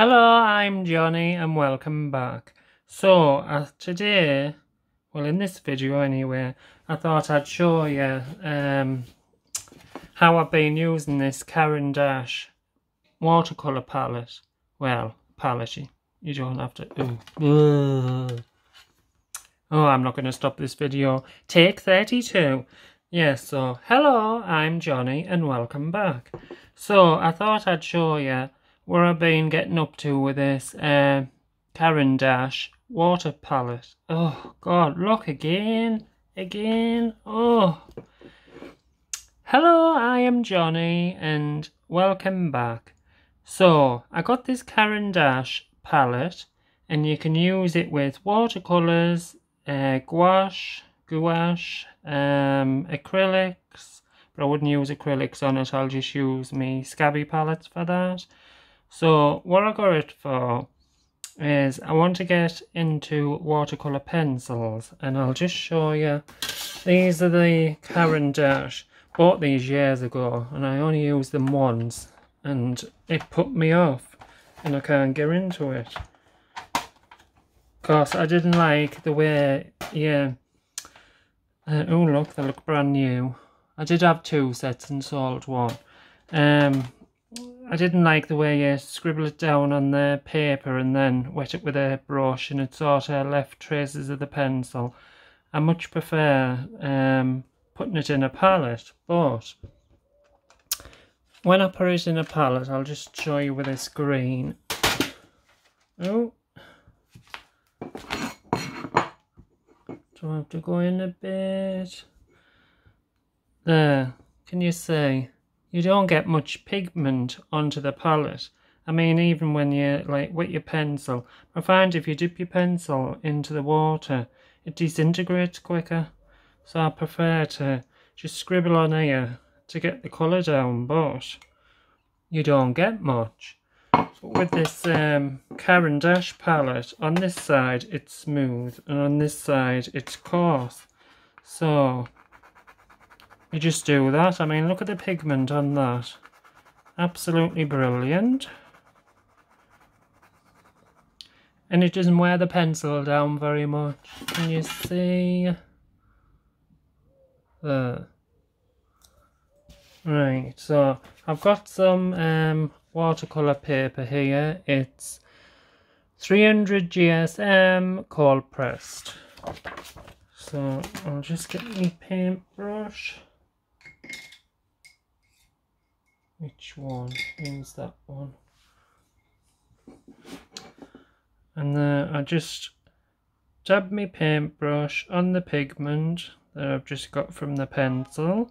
Hello, I'm Johnny and welcome back. So, uh, today, well in this video anyway, I thought I'd show you um, how I've been using this Caran d'Ache watercolour palette. Well, palette, you don't have to... Ooh. Oh, I'm not going to stop this video. Take 32. Yes, so, hello, I'm Johnny and welcome back. So, I thought I'd show you where I've been getting up to with this uh, Caran d'Ache water palette. Oh, God, look again, again, oh. Hello, I am Johnny, and welcome back. So, I got this Caran d'Ache palette, and you can use it with watercolours, uh, gouache, gouache, um, acrylics, but I wouldn't use acrylics on it, I'll just use me scabby palettes for that. So what I got it for is I want to get into watercolour pencils and I'll just show you. These are the Caran d'Ache. Bought these years ago and I only used them once and it put me off and I can't get into it. Because I didn't like the way, yeah. Uh, oh look, they look brand new. I did have two sets and sold one. Um, I didn't like the way you scribble it down on the paper and then wet it with a brush and it sort of left traces of the pencil. I much prefer um, putting it in a palette, but when I put it in a palette, I'll just show you with this green. Oh. Do I have to go in a bit? There, can you see? You don't get much pigment onto the palette. I mean, even when you like wet your pencil, I find if you dip your pencil into the water, it disintegrates quicker. So I prefer to just scribble on here to get the colour down, but you don't get much. But with this um, Caran d'Ache palette, on this side it's smooth, and on this side it's coarse. So you just do that. I mean, look at the pigment on that. Absolutely brilliant. And it doesn't wear the pencil down very much. Can you see? There. Right, so I've got some um, watercolour paper here. It's 300 GSM cold pressed. So I'll just get my paintbrush. Which one is that one. And then I just dab my paintbrush on the pigment that I've just got from the pencil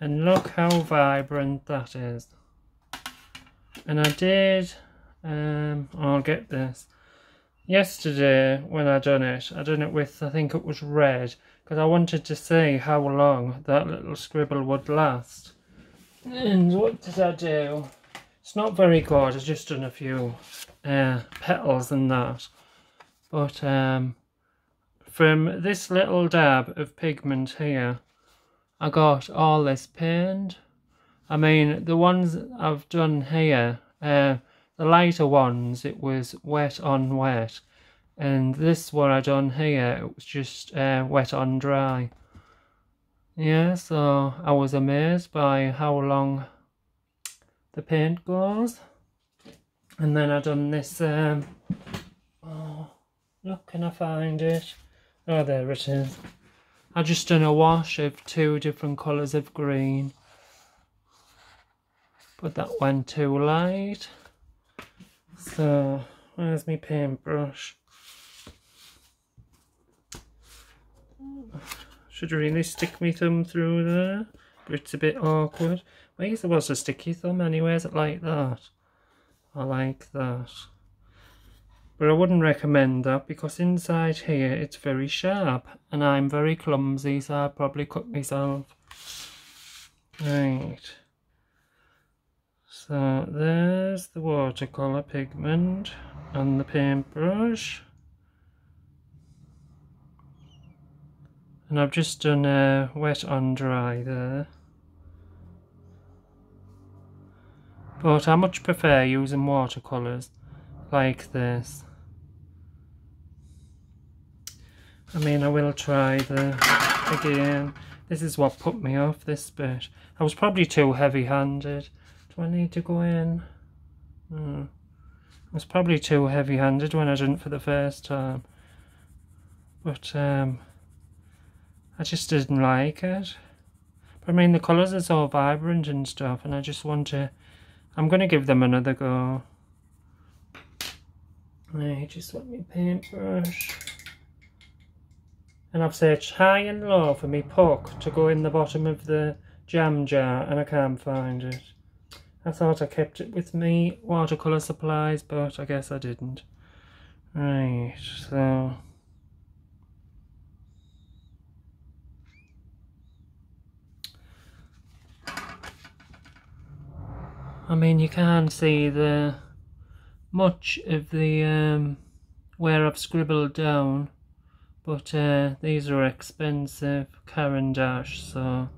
and look how vibrant that is. And I did um, I'll get this. Yesterday when I done it I done it with I think it was red because I wanted to see how long that little scribble would last and what did I do? It's not very good, I've just done a few uh, petals and that. But um, from this little dab of pigment here, I got all this paint. I mean, the ones I've done here, uh, the lighter ones, it was wet on wet. And this one I done here, it was just uh, wet on dry. Yeah, so I was amazed by how long the paint goes. And then I done this, um, oh, look, can I find it? Oh, there it is. I just done a wash of two different colours of green. But that went too light. So, where's my paintbrush? Should really stick my thumb through there, but it's a bit awkward. I guess it was a sticky thumb anyway, is it like that? I like that. But I wouldn't recommend that because inside here it's very sharp and I'm very clumsy so I'd probably cut myself. Right. So there's the watercolour pigment and the paintbrush. And I've just done a wet on dry there. But I much prefer using watercolours like this. I mean, I will try the again. This is what put me off this bit. I was probably too heavy-handed. Do I need to go in? Hmm. I was probably too heavy-handed when I didn't for the first time. But, um, I just didn't like it. But I mean, the colours are so vibrant and stuff, and I just want to... I'm going to give them another go. Right, just want me paintbrush. And I've searched high and low for me puck to go in the bottom of the jam jar, and I can't find it. I thought I kept it with me watercolour supplies, but I guess I didn't. Right, so... I mean, you can see the much of the um, where I've scribbled down, but uh, these are expensive Caran d'Ache, so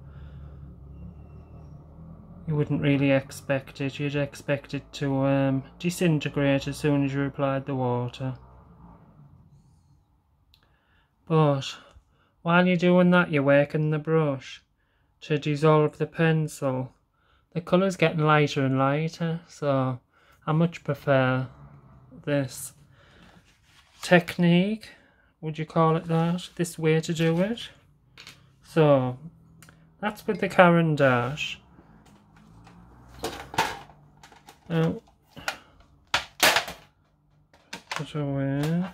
you wouldn't really expect it. You'd expect it to um, disintegrate as soon as you applied the water. But while you're doing that, you're working the brush to dissolve the pencil the colour's getting lighter and lighter, so I much prefer this technique, would you call it that, this way to do it. So, that's with the Caran d'Ache. Now, put away.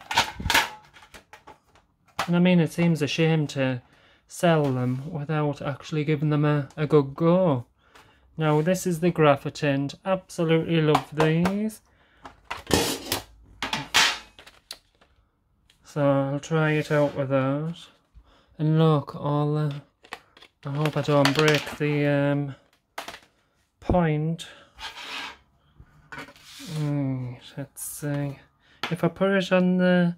And I mean, it seems a shame to sell them without actually giving them a, a good go. Now this is the Graphitint. Absolutely love these. So I'll try it out with those. And look, all the... I hope I don't break the um, point. Let's see. If I put it on the...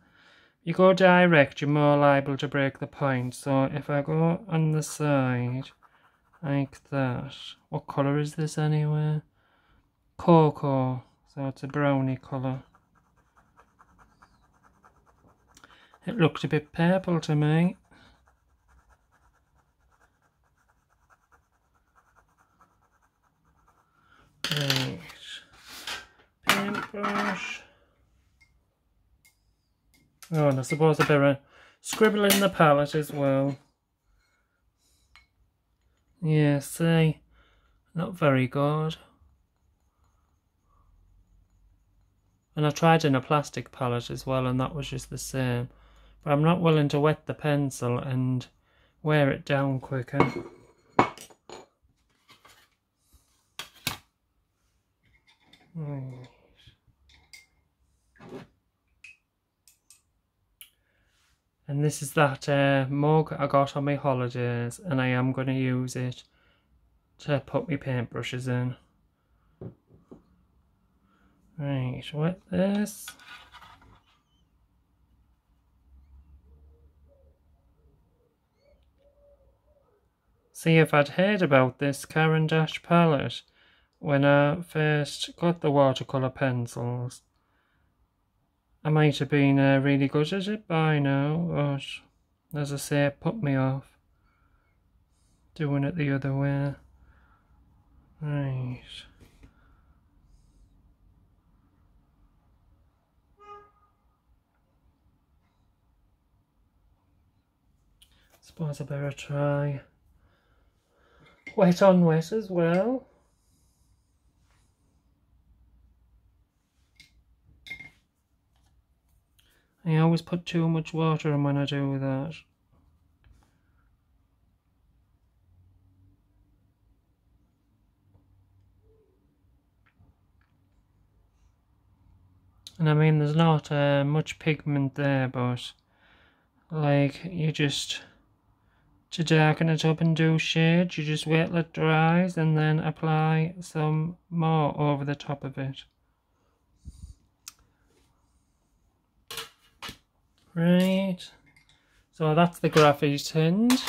You go direct, you're more liable to break the point. So if I go on the side like that. What colour is this anyway? Cocoa, so it's a brownie colour. It looked a bit purple to me. Right. Paintbrush. Oh, and I suppose I better scribble in the palette as well. Yeah, see, not very good. And I tried in a plastic palette as well and that was just the same. But I'm not willing to wet the pencil and wear it down quicker. And this is that uh, mug I got on my holidays and I am going to use it to put my paintbrushes in. Right, wet this. See if I'd heard about this Caran d'Ache palette when I first got the watercolour pencils. I might have been uh, really good at it by now, but as I say, it put me off doing it the other way. Right. Suppose I better try wet on wet as well. I always put too much water in when I do that. And I mean, there's not uh, much pigment there, but like you just to darken it up and do shades, you just wait till it dries and then apply some more over the top of it. Right, so that's the graphite tinge.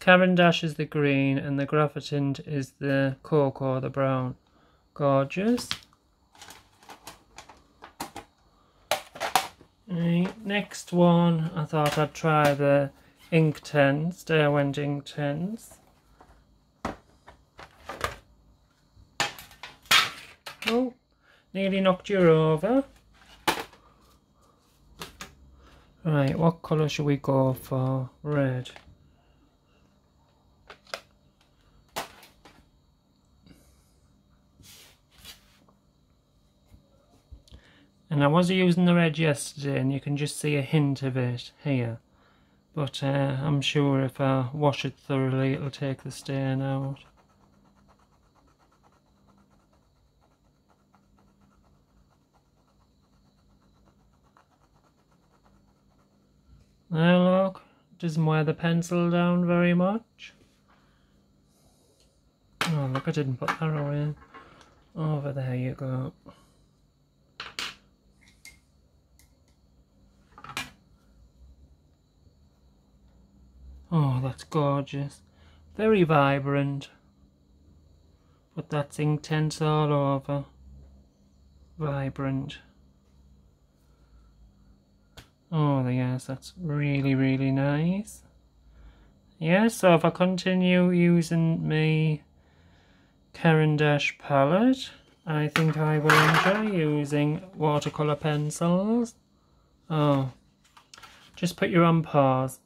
Caran d'Ache is the green and the Graphitint is the cocoa, the brown. Gorgeous. Right, next one, I thought I'd try the Inktense, Derwent Inktense. Oh, nearly knocked you over. Right, what colour should we go for? Red. And I was using the red yesterday and you can just see a hint of it here. But uh, I'm sure if I wash it thoroughly it'll take the stain out. Now look, doesn't wear the pencil down very much. Oh look, I didn't put that away. Over there you go. Oh, that's gorgeous. Very vibrant. But that's intense all over. Vibrant. Oh yes, that's really, really nice. Yeah, so if I continue using my Caran d'Ache palette, I think I will enjoy using watercolour pencils. Oh, just put you on pause.